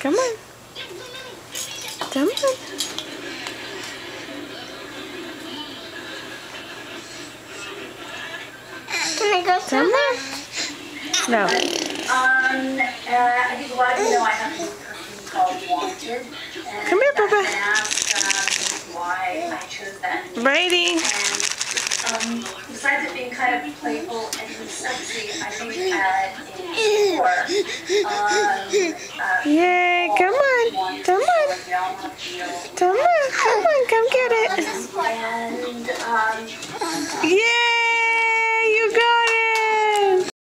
Come on. Come on. Can I go Come on. No. Um, uh, I think a lot of you know I have a company called Wanted. And Come here, I've Papa. um, why I chose that name. Righty. And um, besides it being kind of playful and sexy, I think at its core, um, uh, Yay. Come on. Come on. Come on. Come on. Come get it. Um,